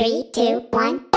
Three, two, one.